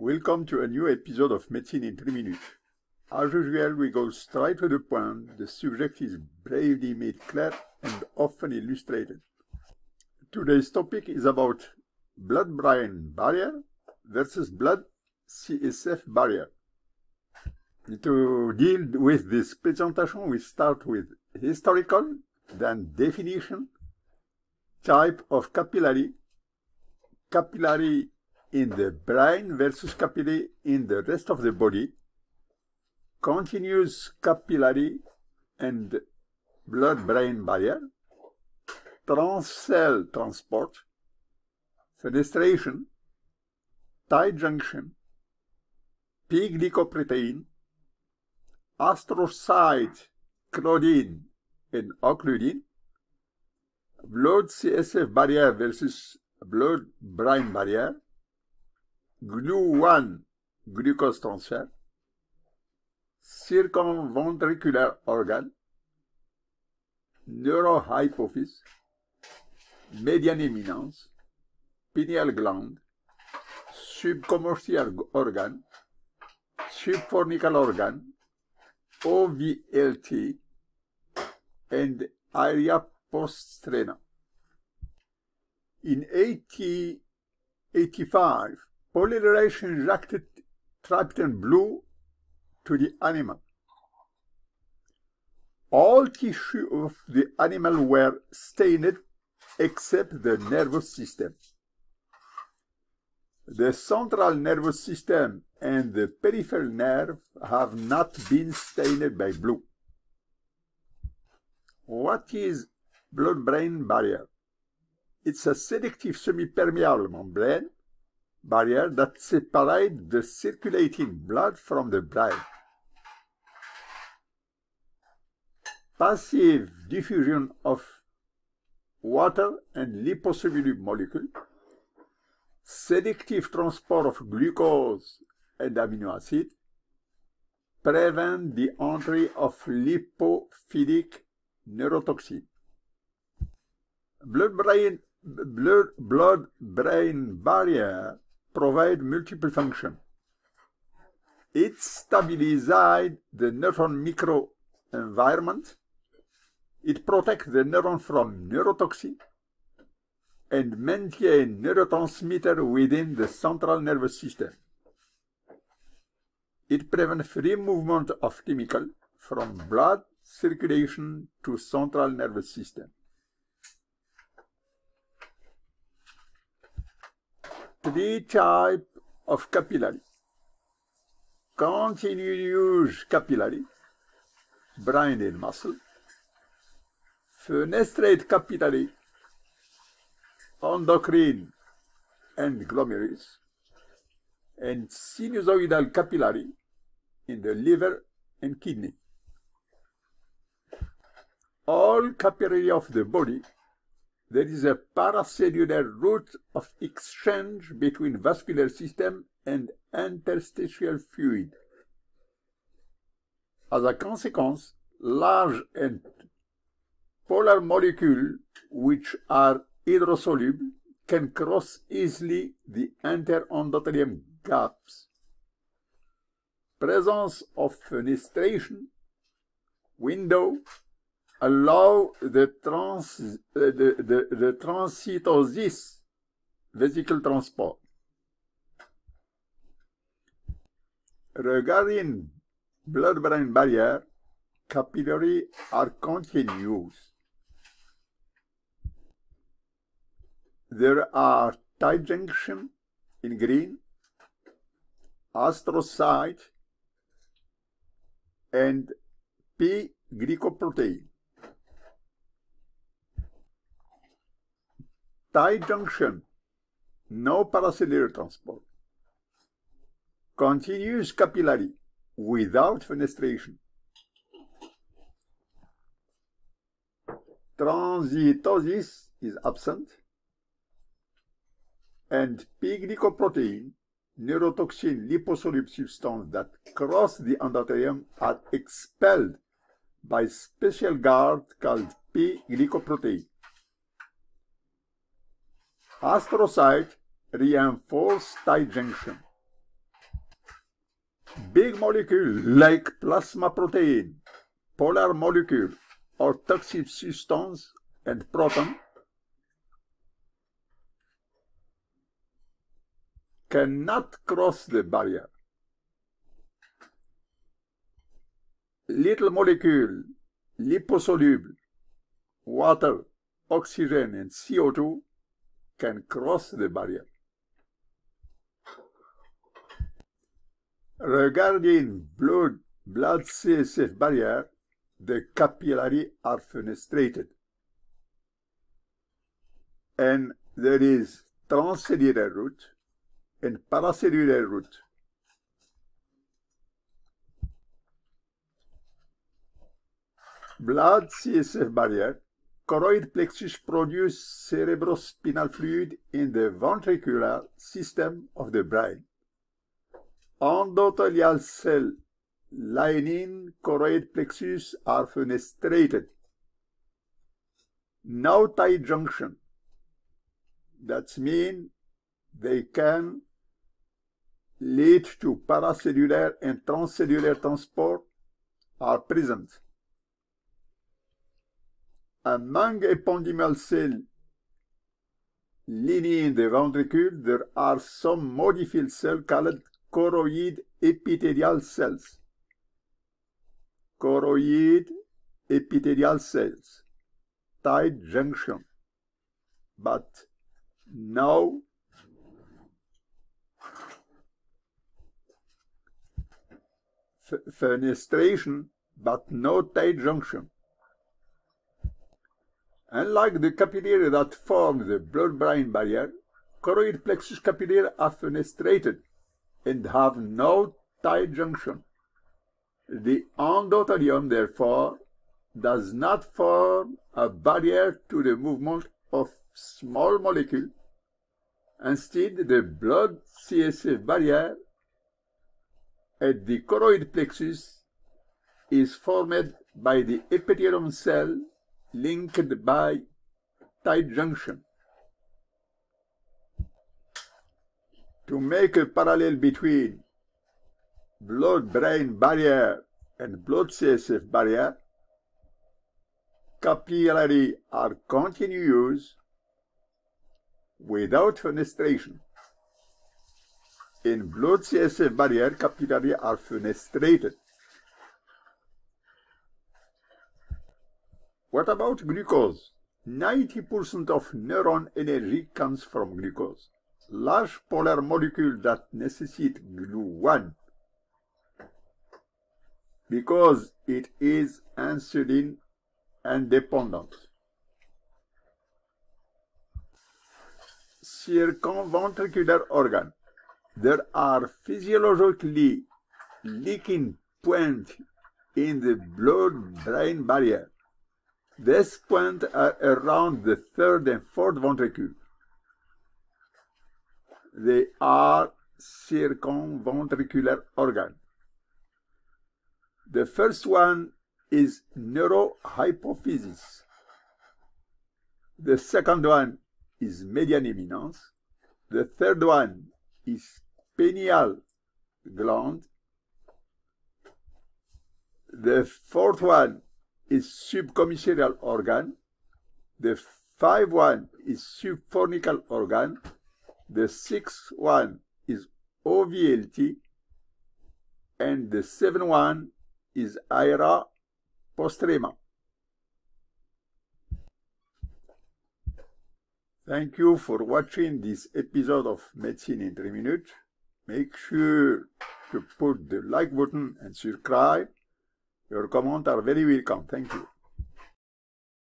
Welcome to a new episode of Medicine in 3 Minutes. As usual, we go straight to the point. The subject is bravely made clear and often illustrated. Today's topic is about blood-brain barrier versus blood-CSF barrier. To deal with this presentation, we start with historical, then definition, type of capillary, capillary in the brain versus capillary in the rest of the body, continuous capillary and blood-brain barrier, trans-cell transport, fenestration, tight junction, P-glycoprotein, astrocyte, claudin, and occludin, blood-CSF barrier versus blood-brain barrier, GLU1 glucose transfer, circumventricular organ, neurohypophyse, median eminence, pineal gland, subcommissural organ, subfornical organ, OVLT, and area postrema. In 1885, Paul Ehrlich injected tryptophan blue to the animal. All tissue of the animal were stained except the nervous system. The central nervous system and the peripheral nerve have not been stained by blue. What is blood-brain barrier? It's a selective semi-permeable membrane barrier that separates the circulating blood from the brain. Passive diffusion of water and liposoluble molecule, selective transport of glucose and amino acid, prevent the entry of lipophilic neurotoxin. Blood-brain blood blood-brain barrier provide multiple function. It stabilizes the neuron microenvironment. It protects the neuron from neurotoxin and maintain neurotransmitter within the central nervous system. It prevents free movement of chemical from blood circulation to central nervous system. Three type of capillary. Continuous capillary, brain and muscle. Fenestrate capillary, endocrine and glomerulus. And sinusoidal capillary in the liver and kidney. All capillary of the body there is a paracellular route of exchange between vascular system and interstitial fluid. As a consequence, large and polar molecules which are hydrosoluble can cross easily the interendothelium gaps. Presence of fenestration, window, allow the, trans, uh, the, the, the transcytosis vesicle transport. Regarding blood-brain barrier, capillary are continuous. There are tight junction in green, astrocyte, and P-glycoprotein. Tight junction, no paracellular transport. Continuous capillary without fenestration. Transcytosis is absent. And P-glycoprotein, neurotoxin liposoluble substance that cross the endothelium are expelled by special guard called P-glycoprotein. Astrocyte reinforce tight junction. Big molecule like plasma protein, polar molecule, or toxic substance and proton cannot cross the barrier. Little molecule, liposoluble, water, oxygen, and CO2 can cross the barrier. Regarding blood, blood CSF barrier, the capillary are fenestrated. And there is transcellular route and paracellular route. Blood CSF barrier, choroid plexus produce cerebrospinal fluid in the ventricular system of the brain. Endothelial cell lining choroid plexus are fenestrated. No tight junction. That means they can lead to paracellular and transcellular transport are present. Among ependymal cells lining the ventricle, there are some modified cells called choroid epithelial cells. Choroid epithelial cells, tight junction, but no fenestration, but no tight junction. Unlike the capillary that form the blood-brain barrier, choroid plexus capillary are fenestrated and have no tight junction. The endothelium, therefore, does not form a barrier to the movement of small molecule. Instead, the blood CSF barrier at the choroid plexus is formed by the epithelium cell linked by tight junction. To make a parallel between blood-brain barrier and blood CSF barrier, capillary are continuous without fenestration. In blood CSF barrier, capillary are fenestrated. What about glucose? 90% of neuron energy comes from glucose. Large polar molecule that necessitate GLU1 because it is insulin independent. Circumventricular organ. There are physiologically leaking points in the blood-brain barrier. These points are uh, around the third and fourth ventricle. They are circumventricular organ. The first one is neurohypophysis. The second one is median eminence. The third one is pineal gland. The fourth one is subcommissural organ. The five one is subfornical organ. The six one is OVLT. And the seven one is area postrema. Thank you for watching this episode of Medicine in 3 Minutes. Make sure to put the like button and subscribe. Your comments are very welcome. Thank you.